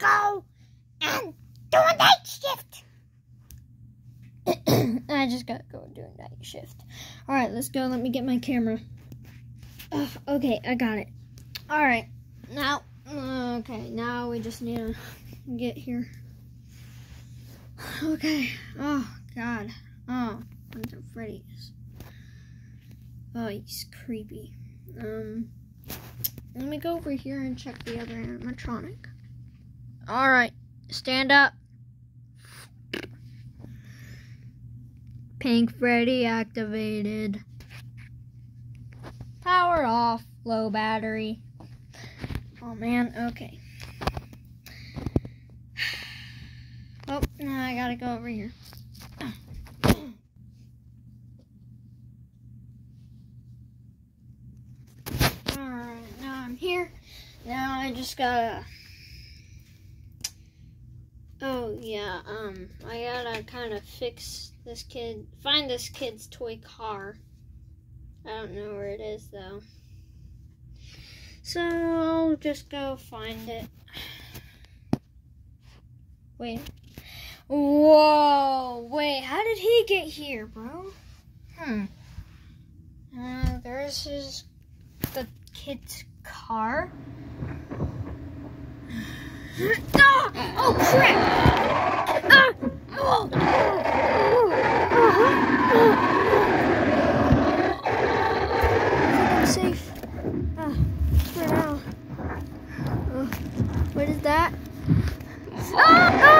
go and do a night shift. I just gotta go and do a night shift. All right, let's go. Let me get my camera. Ugh, okay, I got it. All right, now, okay, now we just need to get here. Okay. Oh God. Oh, Freddy's. Oh, he's creepy. Um, let me go over here and check the other animatronic. All right, stand up. Pink Freddy activated. Power off. Low battery. Oh man, okay. Oh, now I gotta go over here. Alright, now I'm here. Now I just gotta. Oh, yeah, um, I gotta kind of fix this kid, find this kid's toy car. I don't know where it is though. So I'll just go find it. Wait. Whoa, wait, how did he get here, bro? Hmm. Uh, there's his, the kid's car. Ah! oh, crap! safe uh, for now. Uh, what is that? Oh. Ah!